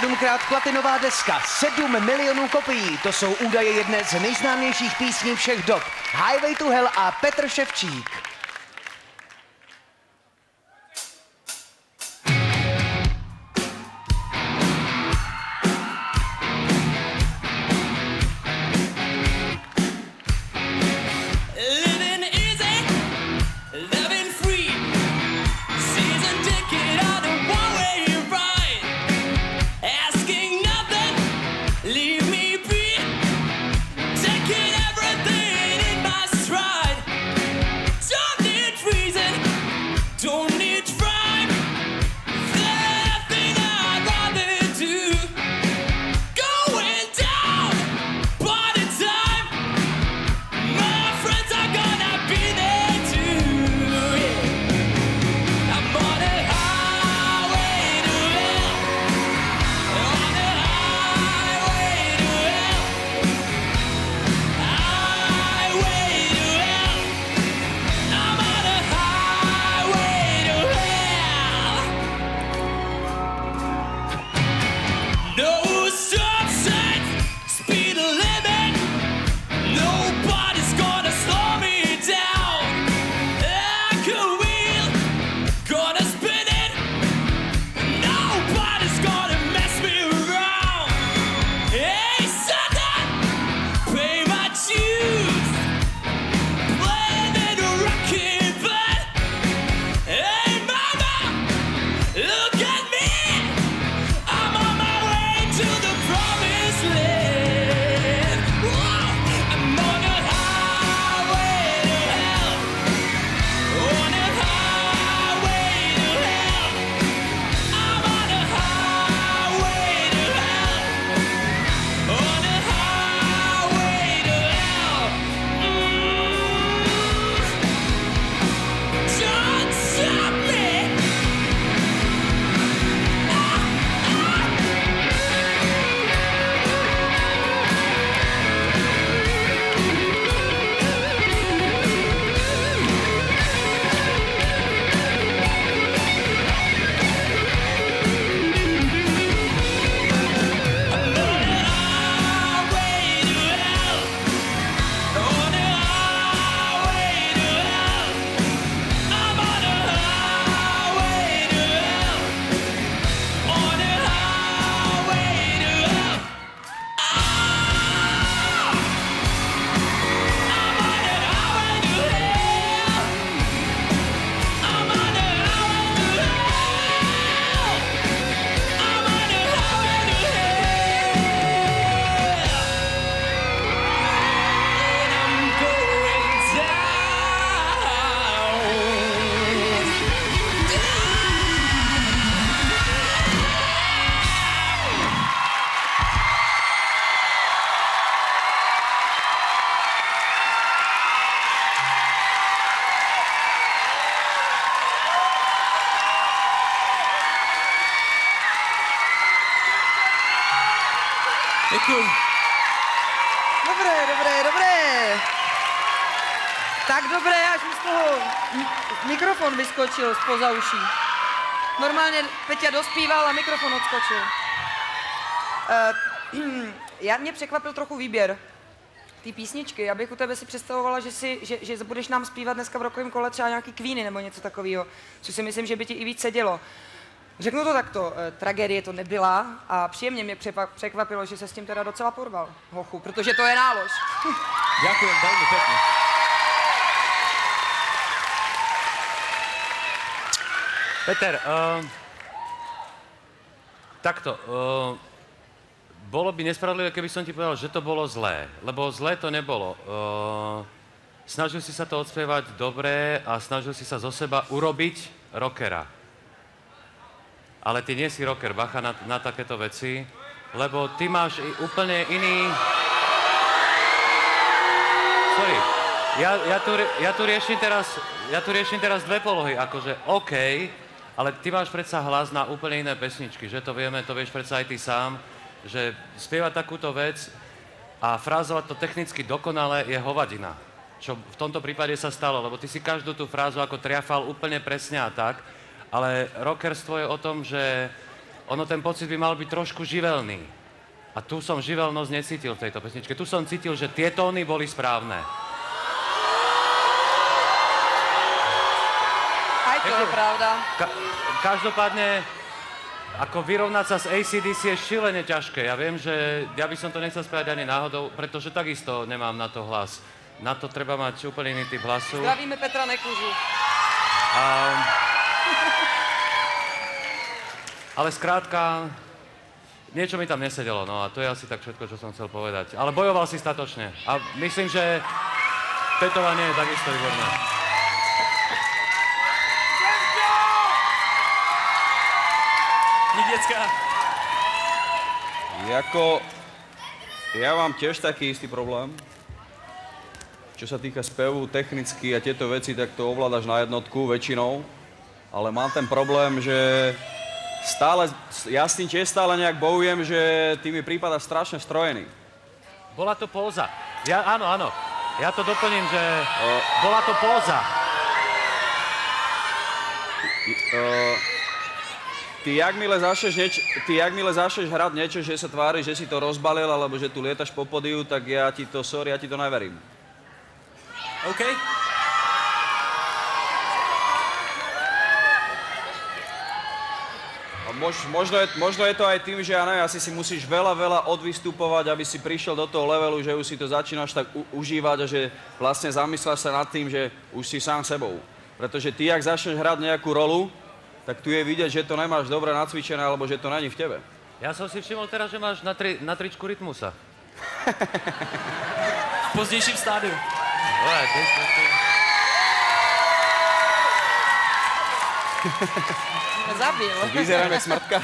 sedmkrát platinová deska, 7 milionů kopií. To jsou údaje jedné z nejznámějších písní všech dob. Highway to Hell a Petr Ševčík. Děkuji. Dobré, dobré, dobré. Tak dobré, až mi z toho mikrofon vyskočil spoza uší. Normálně Peťa dospíval a mikrofon odskočil. Uh, já mě překvapil trochu výběr té písničky. Já bych u tebe si představovala, že, si, že, že budeš nám zpívat dneska v rokovém kole třeba nějaký Queeny nebo něco takového, což si myslím, že by ti i víc sedělo. Řeknu to takto, eh, tragédie to nebyla a příjemně mě překvapilo, že se s tím teda docela porval, hochu, protože to je nálož. Ďakujem veľmi pekne. Peter, uh, takto. Uh, bolo by nespravodlivé, keby som ti povedal, že to bolo zlé. Lebo zlé to nebolo. Uh, snažil si sa to odspievať dobre a snažil si sa zo seba urobiť rockera. Ale ty nie si rocker, bacha na, na takéto veci, lebo ty máš i- úplne iný... Sorry. Ja, ja, tu, ja, tu riešim teraz, ja tu riešim teraz dve polohy, akože OK, ale ty máš predsa hlas na úplne iné pesničky, že to vieme, to vieš predsa aj ty sám, že spievať takúto vec a frázovať to technicky dokonale je hovadina. Čo v tomto prípade sa stalo, lebo ty si každú tú frázu ako triafal úplne presne a tak, ale rockerstvo je o tom, že ono ten pocit by mal byť trošku živelný. A tu som živelnosť necítil v tejto pesničke. Tu som cítil, že tie tóny boli správne. Aj to je pravda. Ka- každopádne, ako vyrovnať sa s ACDC je šilene ťažké. Ja viem, že ja by som to nechcel spievať ani náhodou, pretože takisto nemám na to hlas. Na to treba mať úplne iný typ hlasu. Zdravíme Petra Nekužu. Ale skrátka, niečo mi tam nesedelo, no a to je asi tak všetko, čo som chcel povedať. Ale bojoval si statočne a myslím, že tetovanie je takisto výborné. Nidiecká. Jako, ja mám tiež taký istý problém. Čo sa týka spevu, technicky a tieto veci, tak to ovládaš na jednotku väčšinou. Ale mám ten problém, že stále, ja s tým tiež stále nejak bojujem, že ty mi prípada strašne strojený. Bola to póza. Ja, áno, áno. Ja to doplním, že bola to póza. Uh, ty jakmile začneš, nieč- ty jakmile začneš hrať niečo, že sa tvári, že si to rozbalil, alebo že tu lietaš po podiu, tak ja ti to, sorry, ja ti to neverím. OK. Mož, možno, je, možno je to aj tým, že ja neviem, asi si musíš veľa, veľa odvystupovať, aby si prišiel do toho levelu, že už si to začínaš tak u, užívať a že vlastne zamysláš sa nad tým, že už si sám sebou. Pretože ty, ak začneš hrať nejakú rolu, tak tu je vidieť, že to nemáš dobre nacvičené, alebo že to není v tebe. Ja som si všimol teraz, že máš na, tri, na tričku rytmusa. V pozdějším stádiu. Dobre, ty, ty, Zabil. Vyzerám jak smrtka.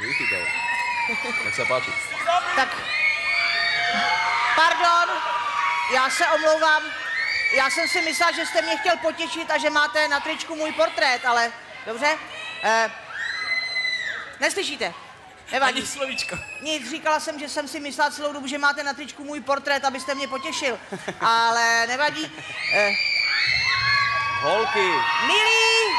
Vychytal. Nech sa páči. Tak, pardon, já se omlouvám. Já jsem si myslela, že jste mě chtěl potěšit a že máte na tričku můj portrét, ale dobře. Eh, neslyšíte? Nevadí. Ani slovíčko. Nic, říkala jsem, že jsem si myslela celou dobu, že máte na tričku můj portrét, abyste mě potěšil. Ale nevadí. Eh, Holky, milí,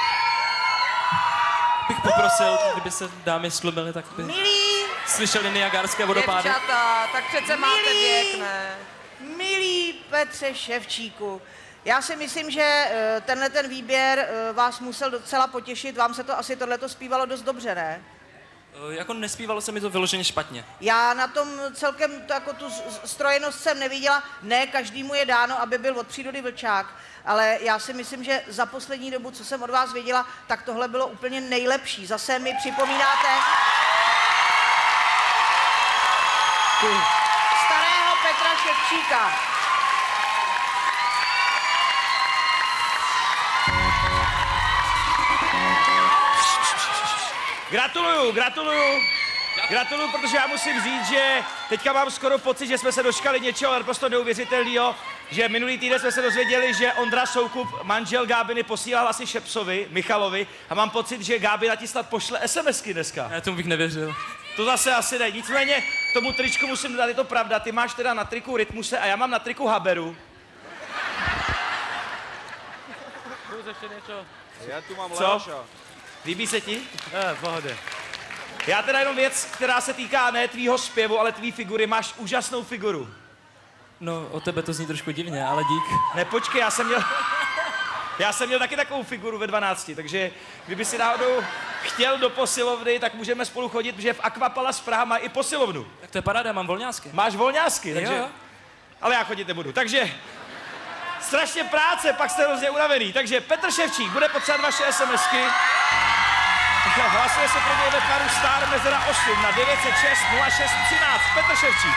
Bych poprosil, kdyby se dámy stlumily, tak by milí, slyšeli Niagarské vodopády. Děvčata, tak přece máte Milí. věk, ne? milí Petře Ševčíku. Já si myslím, že eh, tenhle ten výběr eh, vás musel docela potěšit. Vám se to asi tohleto zpívalo dost dobře, ne? Eh, Jako nespívalo se mi to vyloženě špatně. Já na tom celkem to, jako tu strojenost jsem neviděla. Ne, každému je dáno, aby byl od přírody vlčák, ale já si myslím, že za poslední dobu, co jsem od vás věděla, tak tohle bylo úplně nejlepší. Zase mi připomínáte starého Petra Ševčíka. Gratuluju, gratuluju. Gratuluju, protože já musím říct, že teďka mám skoro pocit, že jsme se dočkali něčeho naprosto neuvěřitelného, že minulý týden jsme se dozvěděli, že Ondra Soukup, manžel Gábiny, posílal asi Šepsovi, Michalovi a mám pocit, že Gábina ti snad pošle SMSky dneska. Já tomu bych nevěřil. To zase asi ne. Nicméně k tomu tričku musím dát, je to pravda, ty máš teda na triku Rytmuse a já mám na triku Haberu. Ja tu mám Co? Leoša. Líbí se ti? Eh, v pohode. Já teda jenom věc, která se týká ne tvýho zpěvu, ale tvý figury. Máš úžasnou figuru. No, o tebe to zní trošku divně, ale dík. Ne, počkej, já jsem měl... Já jsem měl taky takovou figuru ve 12, takže kdyby si náhodou chtěl do posilovny, tak můžeme spolu chodit, protože v Aquapala Praha má i posilovnu. Tak to je paráda, mám volňásky. Máš volňásky, takže... Jo, jo. Ale já chodit nebudu. Takže strašně práce, pak jste hrozně unavený. Takže Petr Ševčík bude potřebovat vaše SMSky. Hlasuje se pro něj ve tvaru Star Mezera 8 na 906 06 13. Petr Ševčík.